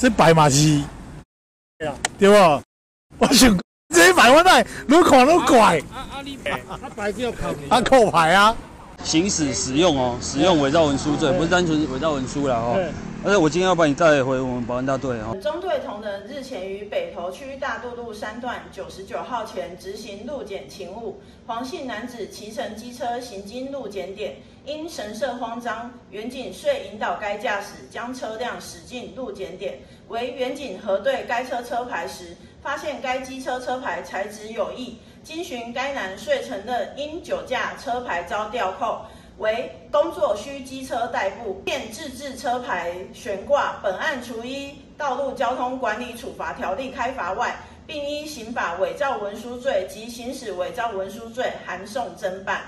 这白马是，对不？我想这白我奈愈看愈怪。啊啊你啊白叫扣啊扣牌啊！行驶使用哦，使用伪造文书罪，不是单纯伪造文书了哦。而且我今天要把你带回我们保安大队哦。中队同仁日前于北投区大渡路三段九十九号前执行路检勤务，黄姓男子骑乘机车行经路检点，因神色慌张，远警遂引导该驾驶将车辆驶进路检点。为远警核对该车车牌时，发现该机车车牌材质有异，经询该男遂承认因酒驾车牌遭吊扣。为工作需机车代步，现自制车牌悬挂。本案除依《道路交通管理处罚条例》开罚外，并依刑法伪造文书罪及行使伪造文书罪函送侦办。